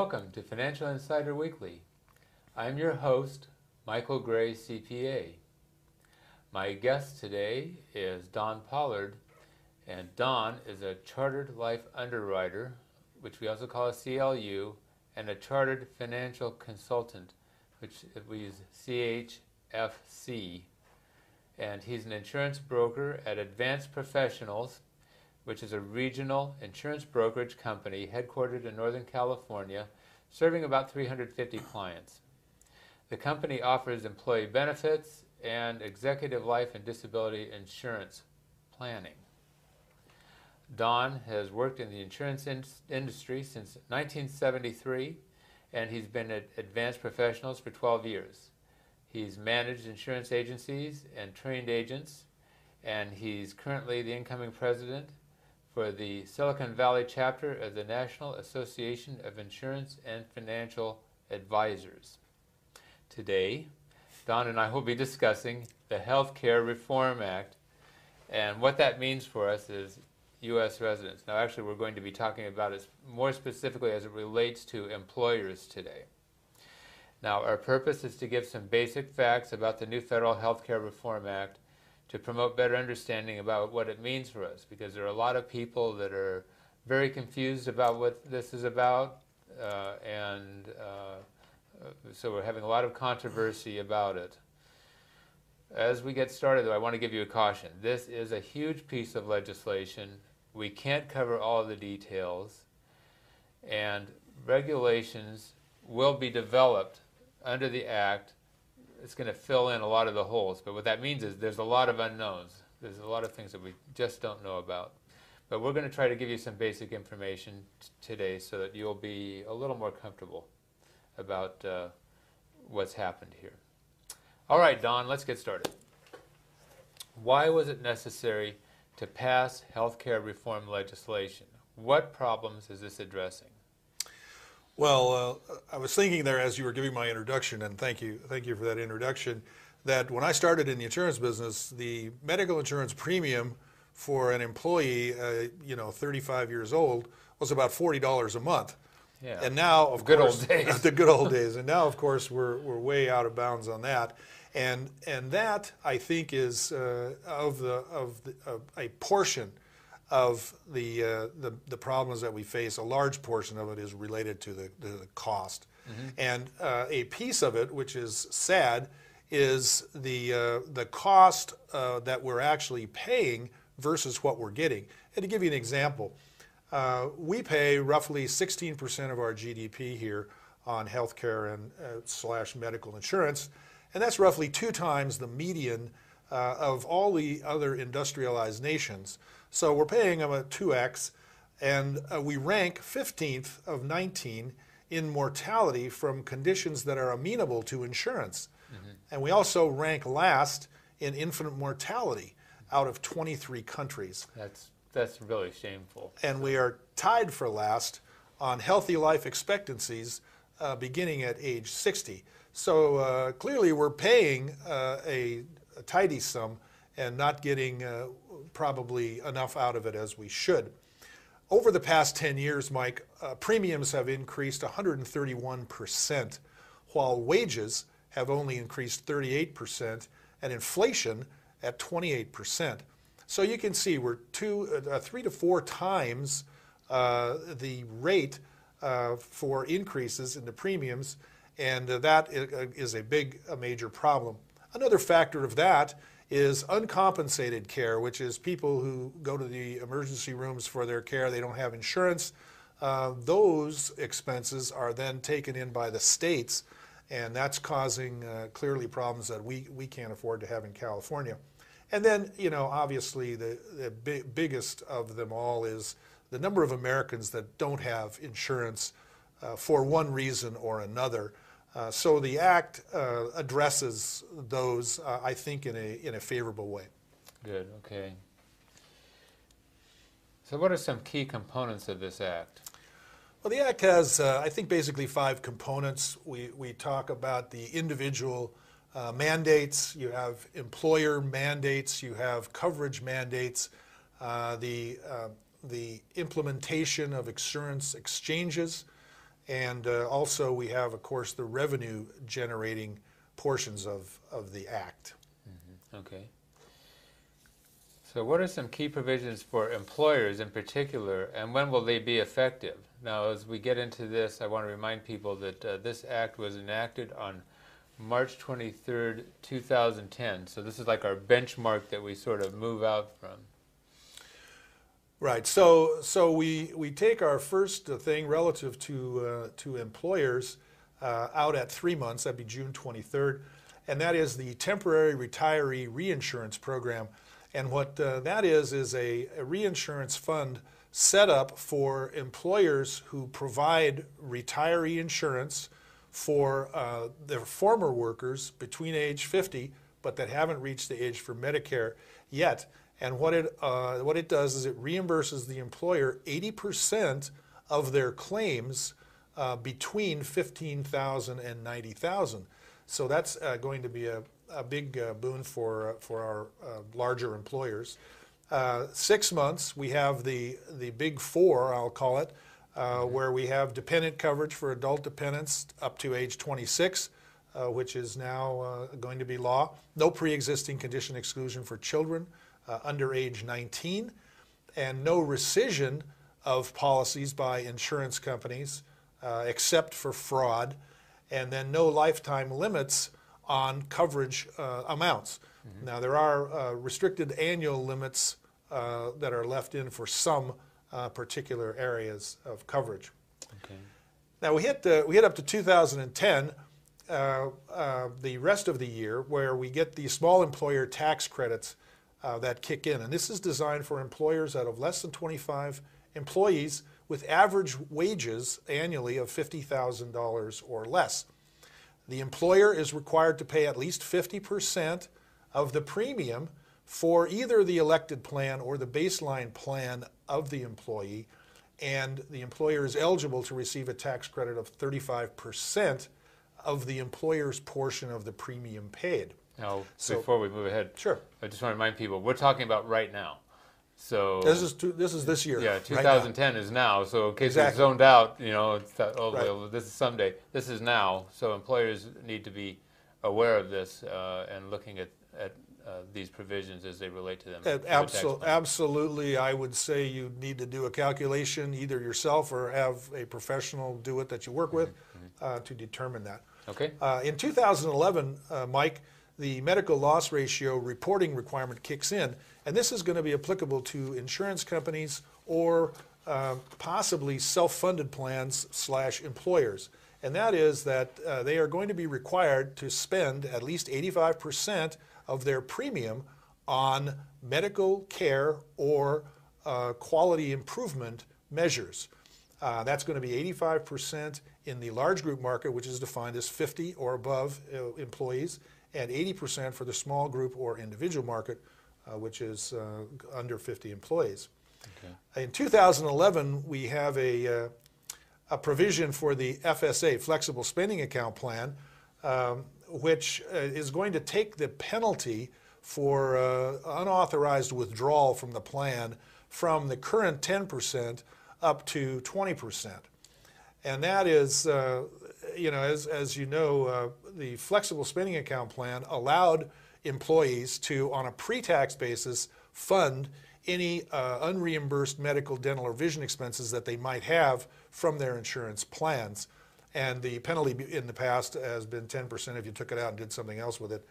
Welcome to Financial Insider Weekly. I'm your host, Michael Gray, CPA. My guest today is Don Pollard, and Don is a chartered life underwriter, which we also call a CLU, and a chartered financial consultant, which we use CHFC. And he's an insurance broker at Advanced Professionals, which is a regional insurance brokerage company headquartered in Northern California, serving about 350 clients. The company offers employee benefits and executive life and disability insurance planning. Don has worked in the insurance in industry since 1973, and he's been at Advanced Professionals for 12 years. He's managed insurance agencies and trained agents, and he's currently the incoming president for the Silicon Valley chapter of the National Association of Insurance and Financial Advisors. Today, Don and I will be discussing the Health Care Reform Act, and what that means for us as U.S. residents. Now, actually, we're going to be talking about it more specifically as it relates to employers today. Now, our purpose is to give some basic facts about the new Federal Health Care Reform Act to promote better understanding about what it means for us because there are a lot of people that are very confused about what this is about uh, and uh, so we're having a lot of controversy about it. As we get started though, I want to give you a caution. This is a huge piece of legislation. We can't cover all the details and regulations will be developed under the Act it's going to fill in a lot of the holes. But what that means is there's a lot of unknowns. There's a lot of things that we just don't know about. But we're going to try to give you some basic information today so that you'll be a little more comfortable about uh, what's happened here. All right, Don, let's get started. Why was it necessary to pass health care reform legislation? What problems is this addressing? Well, uh, I was thinking there as you were giving my introduction, and thank you, thank you for that introduction, that when I started in the insurance business, the medical insurance premium for an employee, uh, you know, 35 years old, was about $40 a month. Yeah. And now, of the good course, old days. the good old days. And now, of course, we're, we're way out of bounds on that. And, and that, I think, is uh, of, the, of, the, of a portion of the, uh, the, the, problems that we face, a large portion of it is related to the, the cost. Mm-hmm. And uh, a piece of it, which is sad, is the, uh, the cost uh, that we're actually paying versus what we're getting. And to give you an example, uh, we pay roughly 16% of our GDP here on healthcare and uh, slash medical insurance, and that's roughly two times the median of all the other industrialized nations. So we're paying them a 2x, and uh, we rank 15th of 19 in mortality from conditions that are amenable to insurance. Mm-hmm. And we also rank last in infant mortality out of 23 countries. That's, that's really shameful. And we are tied for last on healthy life expectancies uh, beginning at age 60. So uh, clearly, we're paying uh, a tidy sum and not getting uh, probably enough out of it as we should. Over the past 10 years, Mike, uh, premiums have increased 131%, while wages have only increased 38%, and inflation at 28%. So you can see we're two, uh, three to four times uh, the rate uh, for increases in the premiums, and uh, that is a big, a major problem. Another factor of that is uncompensated care, which is people who go to the emergency rooms for their care, they don't have insurance. Uh, those expenses are then taken in by the states, and that's causing uh, clearly problems that we, we can't afford to have in California. And then, you know, obviously the, the big, biggest of them all is the number of Americans that don't have insurance uh, for one reason or another. Uh, so the act uh, addresses those, uh, I think, in a, in a favorable way. Good, okay. So, what are some key components of this act? Well, the act has, uh, I think, basically five components. We, we talk about the individual uh, mandates, you have employer mandates, you have coverage mandates. the the implementation of insurance exchanges, and uh, also we have, of course, the revenue generating portions of, of the Act. Okay. So what are some key provisions for employers in particular, and when will they be effective? Now, as we get into this, I want to remind people that uh, this act was enacted on March 23rd, 2010. So this is like our benchmark that we sort of move out from. Right. So, so we, we take our first thing relative to, uh, to employers uh, out at three months, that'd be June 23rd, and that is the temporary retiree reinsurance program. And what uh, that is, is a, a reinsurance fund set up for employers who provide retiree insurance for uh, their former workers between age 50, but that haven't reached the age for Medicare yet. And what it, uh, what it does is it reimburses the employer 80% of their claims uh, between 15,000 and 90,000. So that's uh, going to be a, a big uh, boon for, uh, for our uh, larger employers. six months, we have the, the big four, I'll call it, mm-hmm. where we have dependent coverage for adult dependents up to age 26. Uh, which is now uh, going to be law. No pre existing condition exclusion for children uh, under age 19, and no rescission of policies by insurance companies uh, except for fraud, and then no lifetime limits on coverage uh, amounts. Mm-hmm. Now, there are uh, restricted annual limits uh, that are left in for some uh, particular areas of coverage. Okay. Now, we hit, we hit up to 2010. Uh, uh, the rest of the year where we get the small employer tax credits uh, that kick in. And this is designed for employers that have less than 25 employees with average wages annually of $50,000 or less. The employer is required to pay at least 50% of the premium for either the elected plan or the baseline plan of the employee, and the employer is eligible to receive a tax credit of 35% of the employer's portion of the premium paid. Now, so, before we move ahead, sure. I just want to remind people we're talking about right now. So this is two, this is this year. Yeah, 2010 right is now. So in case exactly. zoned out, you know, that, oh right. well, this is someday. This is now. So employers need to be aware of this uh, and looking at at uh, these provisions as they relate to them. Absol- absolutely, I would say you need to do a calculation either yourself or have a professional do it that you work with mm-hmm. uh, to determine that. Okay. Uh, in 2011, uh, Mike the medical loss ratio reporting requirement kicks in, and this is going to be applicable to insurance companies or uh, possibly self-funded plans slash employers. And that is that uh, they are going to be required to spend at least 85% of their premium on medical care or uh, quality improvement measures. Uh, that's going to be 85% in the large group market, which is defined as 50 or above uh, employees, and 80% for the small group or individual market, uh, which is uh, under 50 employees. Okay. In 2011, we have a, uh, a provision for the FSA, Flexible Spending Account Plan, um, which uh, is going to take the penalty for uh, unauthorized withdrawal from the plan from the current 10% up to 20%. And that is, uh, you know, as, as you know, uh, the flexible spending account plan allowed employees to, on a pre-tax basis, fund any uh, unreimbursed medical, dental, or vision expenses that they might have from their insurance plans. And the penalty in the past has been 10% if you took it out and did something else with it.